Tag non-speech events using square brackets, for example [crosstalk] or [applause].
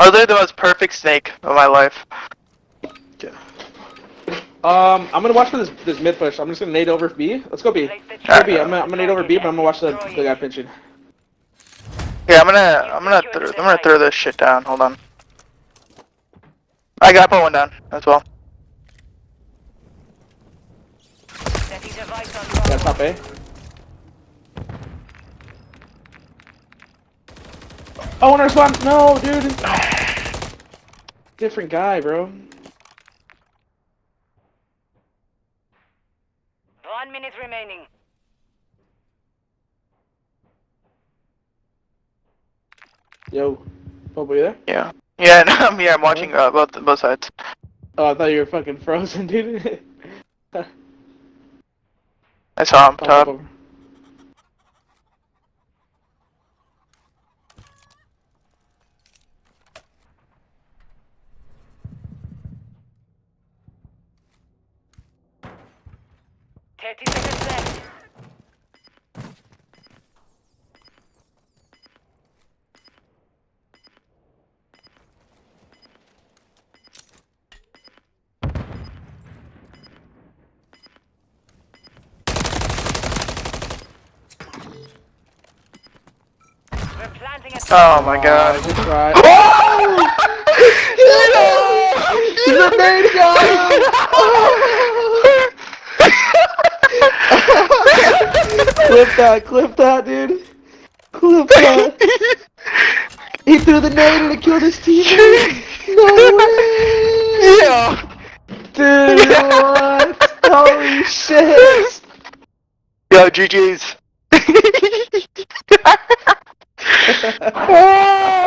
I they the most perfect snake of my life. Um, I'm gonna watch for this this mid push. I'm just gonna nade over B. Let's go B. Let's go B. I'm gonna, I'm gonna nade over B, but I'm gonna watch the, the guy pinching. Yeah, I'm gonna, I'm gonna, I'm gonna throw this shit down. Hold on. I got put one down as well. Yeah, top A. Oh, one spawn. No, dude. Different guy, bro. One minute remaining. Yo, Popo, you there? Yeah. Yeah, [laughs] no, I'm here. I'm watching uh, both both sides. Oh, I thought you were fucking frozen, dude. I saw him Pop top. Over. Thirty seconds left. Planting a Oh my oh, god. good try. Oh! He's a main guy! [laughs] Oh clip that, clip that, dude. Clip that. He threw the nade and it killed his teammate. No way. Yeah. Dude, what? Holy shit. Yo, GG's. oh! [laughs] [laughs] Ah.